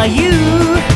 are you?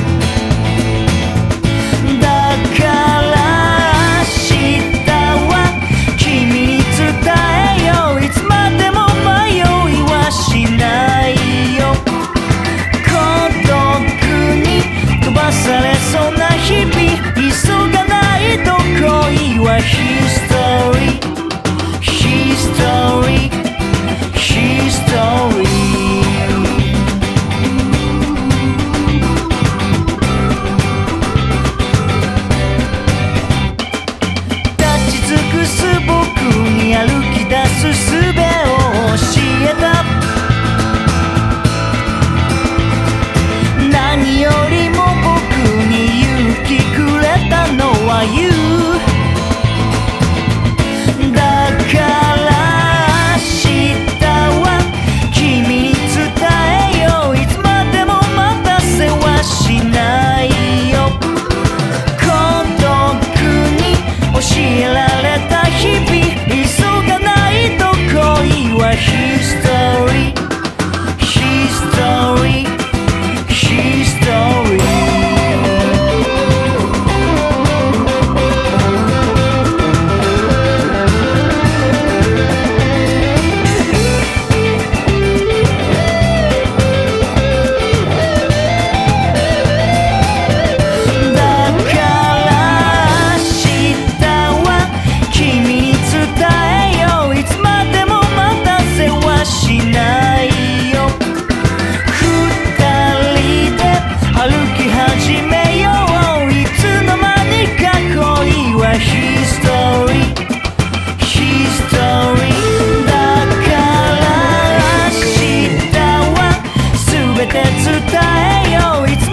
て伝えよう。